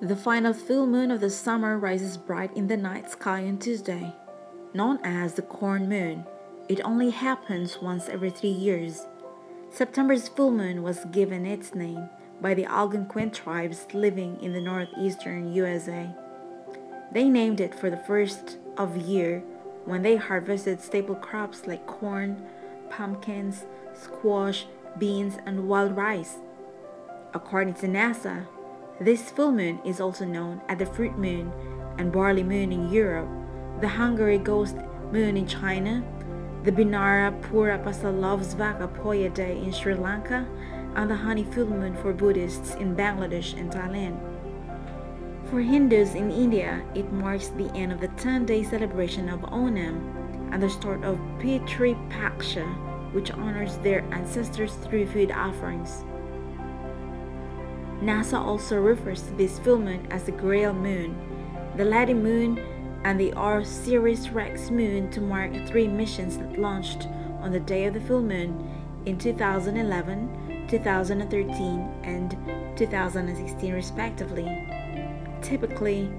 The final full moon of the summer rises bright in the night sky on Tuesday. Known as the corn moon, it only happens once every three years. September's full moon was given its name by the Algonquin tribes living in the northeastern USA. They named it for the first of year when they harvested staple crops like corn, pumpkins, squash, beans, and wild rice. According to NASA, this full moon is also known as the fruit moon and barley moon in Europe, the Hungry ghost moon in China, the Binara Pura Pasalovsvaka Poya Day in Sri Lanka, and the honey full moon for Buddhists in Bangladesh and Thailand. For Hindus in India, it marks the end of the 10-day celebration of Onam and the start of Pitri Paksha, which honors their ancestors through food offerings. NASA also refers to this full moon as the Grail Moon, the LADEE Moon, and the OSIRIS-REx moon to mark three missions that launched on the day of the full moon in 2011, 2013, and 2016 respectively. Typically,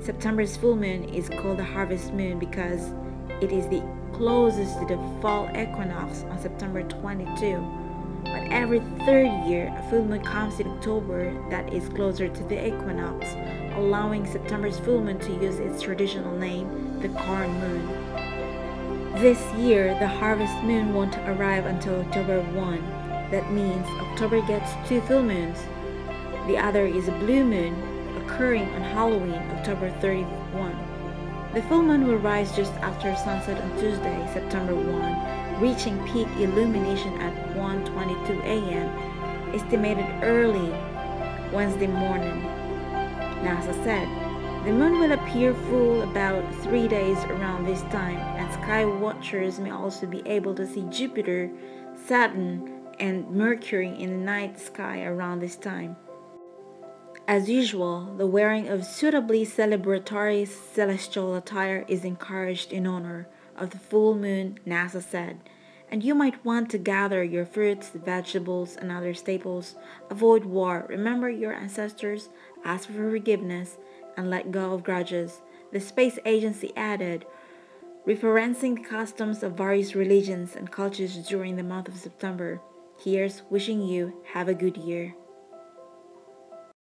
September's full moon is called the harvest moon because it is the closest to the fall equinox on September 22 but every third year, a full moon comes in October that is closer to the equinox, allowing September's full moon to use its traditional name, the corn moon. This year, the harvest moon won't arrive until October 1. That means October gets two full moons. The other is a blue moon, occurring on Halloween, October 31. The full moon will rise just after sunset on Tuesday, September 1, reaching peak illumination at 1.22 a.m. estimated early Wednesday morning. NASA said the moon will appear full about three days around this time, and sky watchers may also be able to see Jupiter, Saturn, and Mercury in the night sky around this time. As usual, the wearing of suitably celebratory celestial attire is encouraged in honor of the full moon, NASA said, and you might want to gather your fruits, vegetables, and other staples. Avoid war, remember your ancestors, ask for forgiveness, and let go of grudges. The space agency added, referencing the customs of various religions and cultures during the month of September. Here's wishing you have a good year.